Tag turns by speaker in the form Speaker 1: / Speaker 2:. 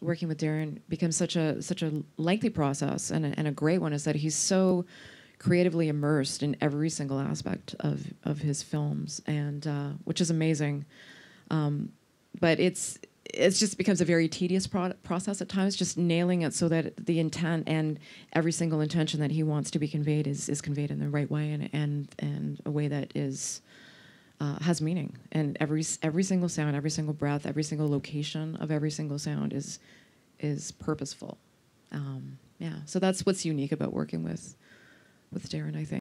Speaker 1: working with Darren becomes such a such a lengthy process and a, and a great one is that he's so creatively immersed in every single aspect of of his films, and uh, which is amazing. Um, but it's it just becomes a very tedious pro- process at times, just nailing it so that the intent and every single intention that he wants to be conveyed is, is conveyed in the right way and and and a way that is uh, has meaning. And every every single sound, every single breath, every single location of every single sound is is purposeful. Um, yeah, so that's what's unique about working with with Darren, I think.